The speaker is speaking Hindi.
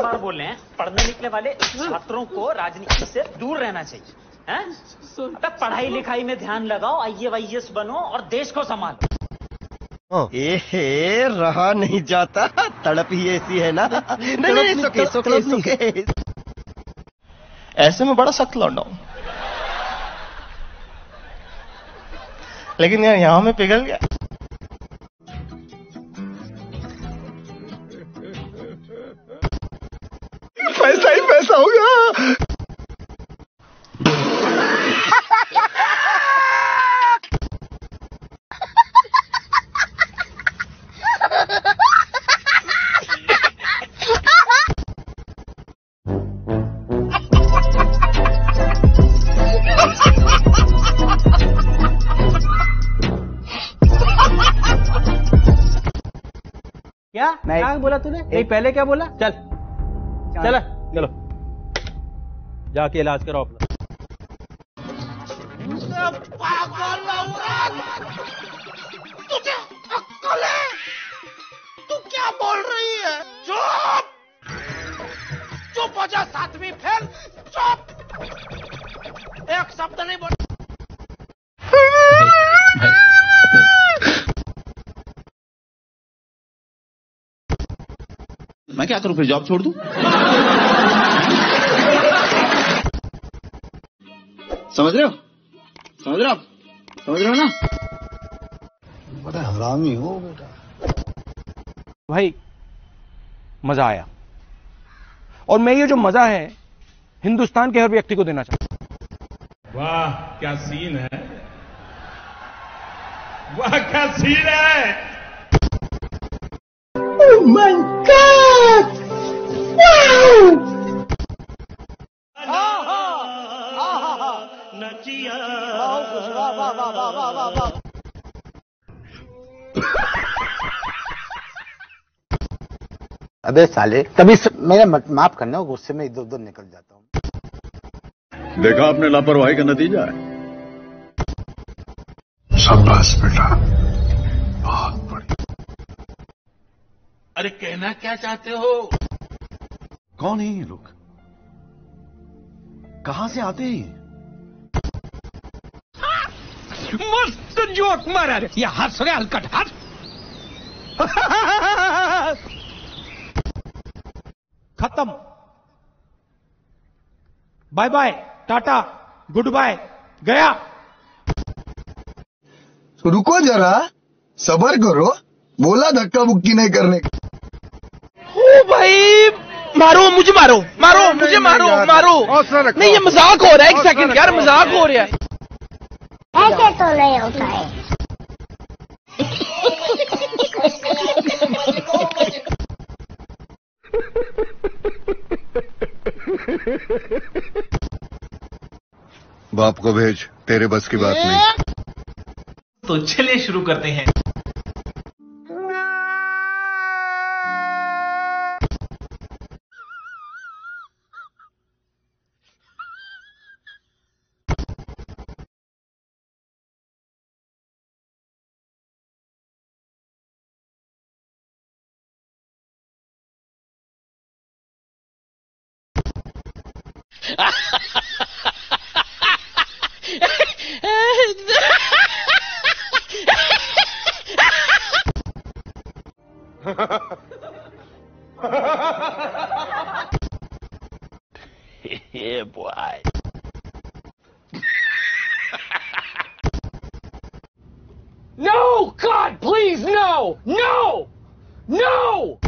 बोल रहे हैं पढ़ने लिखने वाले छात्रों को राजनीति से दूर रहना चाहिए हैं? पढ़ाई लिखाई में ध्यान लगाओ आई वाई बनो और देश को संभालो। एहे रहा नहीं जाता तड़प ही ऐसी है ना? नहीं नहीं सुके सुके सुके ऐसे में बड़ा सख्त लौंडा हूँ। लेकिन यार यहाँ में पिघल गया। पैसा ही पैसा होगा क्या? क्या बोला तूने? नहीं पहले क्या बोला? चल। चल। चलो। जाके इलाज कराओ अपना। तू क्या बोल रही है चुप चुप हो जा सातवीं फेल चुप एक शब्द नहीं बोल मैं क्या करूँ, फिर जॉब छोड़ दूँ? समझ रहे हो? समझ रहे हो आप? समझ रहे हो ना? बड़ा हरामी हो बेटा। भाई मज़ा आया। और मैं ये जो मज़ा है हिंदुस्तान के हर व्यक्ति को देना चाहता हूँ। वाह क्या सीन है? वाह क्या सीन है? अबे साले तभी. मेरा माफ़ करना गुस्से में इधर उधर निकल जाता हूँ। देखा आपने लापरवाही का नतीजा है? शाबाश बेटा। बहुत बढ़िया। अरे कहना क्या चाहते हो? कौन है ये लोग? कहाँ से आते हैं मस्त जोक मारा रे। ये हंस रे हलकट हंस। खत्म। Bye bye tata good bye गया। रुको जरा सबर करो। बोला धक्का बुक्की नहीं करने का। ओ भाई मारो मुझे मारो मारो मुझे मारो मारो। नहीं ये मज़ाक हो रहा है एक सेकंड यार मज़ाक हो रहा है। तो नहीं होता है बाप को भेज, तेरे बस की बात नहीं। तो चलिए शुरू करते हैं। Yeah, boy. No, God, please, no, no, no.